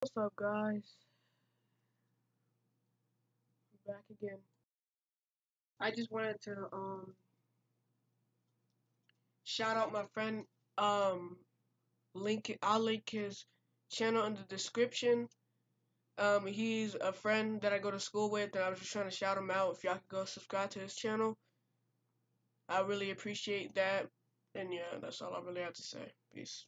What's up, guys? i back again. I just wanted to um shout out my friend. Um, link I'll link his channel in the description. Um, he's a friend that I go to school with, and I was just trying to shout him out. If y'all could go subscribe to his channel, I really appreciate that. And yeah, that's all I really have to say. Peace.